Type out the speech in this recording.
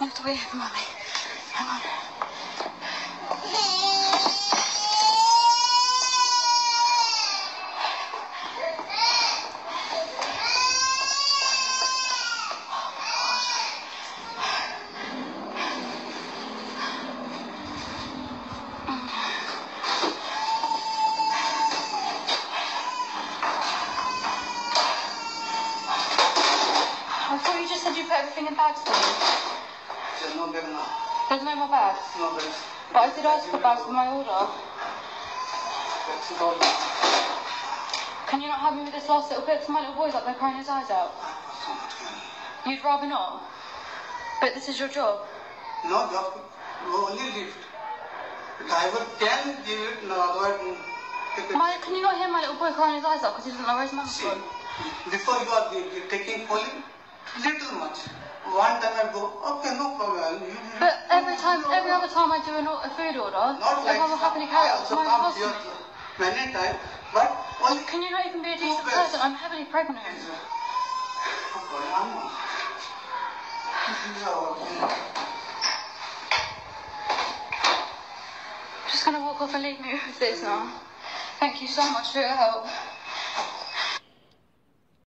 You have to wait for mommy. Hang on. I thought you just said you put everything in bags for me. There's no bag now. There's no more bags. No bags. But I did ask for bags for my is all Can you not help me with this last little bit? my little boy's up there crying his eyes out. so much can. You'd rather not? But this is your job. No job. Only lift. The driver can give it, no, otherwise. My, can you not hear my little boy crying his eyes out because he doesn't know where his mouth's See, before you are taking polling, little much. One time I go, okay, no problem. You- you- But every time, every other time I do an, a food order, Not like will happily carry it to my husband. here many times, but only. Can you not even be a decent person? I'm heavily pregnant. Okay, I'm- This is our- I'm just gonna walk off and leave me with this now. Thank you so much for your help.